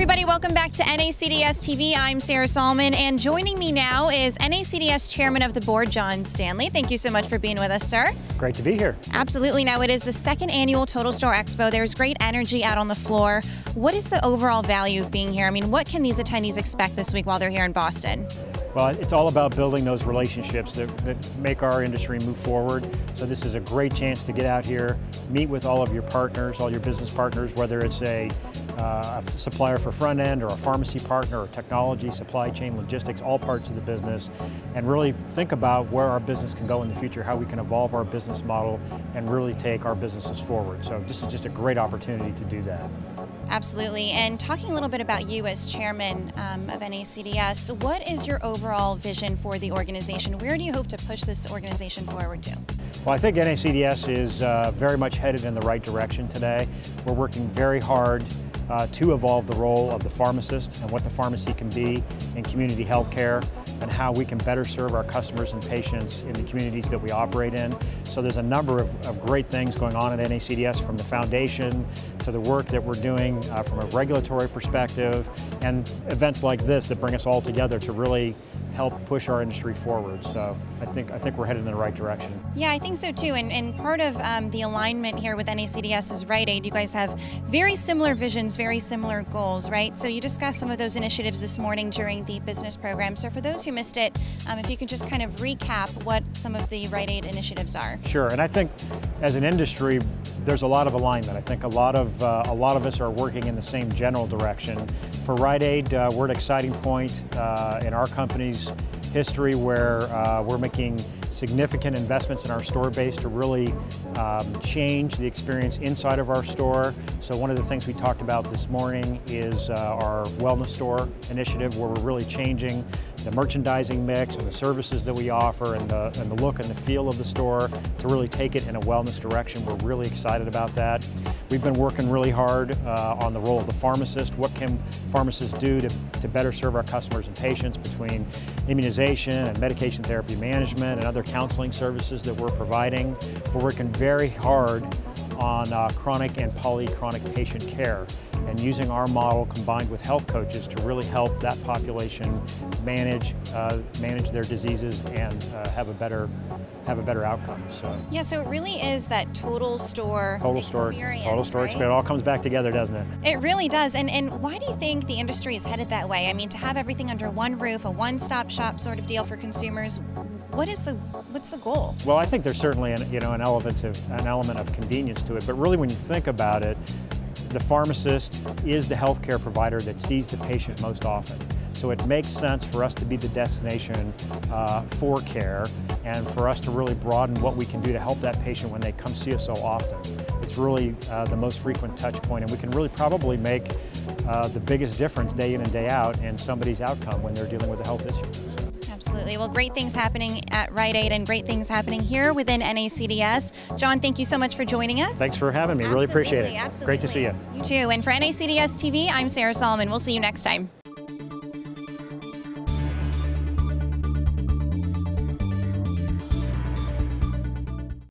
everybody. Welcome back to NACDS TV. I'm Sarah Solomon, and joining me now is NACDS Chairman of the Board, John Standley. Thank you so much for being with us, sir. Great to be here. Absolutely. Now, it is the second annual Total Store Expo. There's great energy out on the floor. What is the overall value of being here? I mean, what can these attendees expect this week while they're here in Boston? Well, it's all about building those relationships that, that, make our industry move forward. So this is a great chance to get out here, meet with all of your partners, all your business partners, whether it's a, uh, a supplier for front end or a pharmacy partner or technology, supply chain, logistics, all parts of the business, and really think about where our business can go in the future, how we can evolve our business model and really take our businesses forward. So this is just a great opportunity to do that. Absolutely. And talking a little bit about you as chairman um, of NACDS, what is your overall vision for the organization? Where do you hope to push this organization forward to? Well, I think NACDS is uh, very much headed in the right direction today. We're working very hard uh, to evolve the role of the pharmacist and what the pharmacy can be in community health care and how we can better serve our customers and patients in the communities that we operate in. So there's a number of, of great things going on at NACDS from the foundation to the work that we're doing uh, from a regulatory perspective and events like this that bring us all together to really help push our industry forward. So I think I think we're headed in the right direction. Yeah, I think so too. And, and part of um, the alignment here with NACDS is Rite Aid. You guys have very similar visions, very similar goals, right? So you discussed some of those initiatives this morning during the business program. So for those who missed it, um, if you can just kind of recap what some of the Rite Aid initiatives are. Sure, and I think as an industry, there's a lot of alignment. I think a lot of uh, a lot of us are working in the same general direction. For Rite Aid, uh, we're at an exciting point uh, in our company's history where uh, we're making significant investments in our store base to really um, change the experience inside of our store. So one of the things we talked about this morning is uh, our wellness store initiative where we're really changing the merchandising mix and the services that we offer and the, and the look and the feel of the store to really take it in a wellness direction. We're really excited about that. We've been working really hard uh, on the role of the pharmacist. What can pharmacists do to, to better serve our customers and patients between immunization and medication therapy management and other counseling services that we're providing. We're working very hard on uh, chronic and polychronic patient care and using our model combined with health coaches to really help that population manage uh, manage their diseases and uh, have a better have a better outcome. So yeah, so it really is that total store total experience. Store, total store right? experience. It all comes back together, doesn't it? It really does. And and why do you think the industry is headed that way? I mean, to have everything under one roof, a one-stop shop sort of deal for consumers. What is the what's the goal? Well, I think there's certainly an, you know an element of an element of convenience to it, but really when you think about it, the pharmacist is the healthcare provider that sees the patient most often. So it makes sense for us to be the destination uh, for care and for us to really broaden what we can do to help that patient when they come see us so often. It's really uh, the most frequent touch point and we can really probably make uh, the biggest difference day in and day out in somebody's outcome when they're dealing with a health issue. So. Absolutely. Well, great things happening at Rite Aid and great things happening here within NACDS. John, thank you so much for joining us. Thanks for having me. Absolutely, Really appreciate it. Absolutely. Great to see you. You too. And for NACDS TV, I'm Sarah Solomon. We'll see you next time.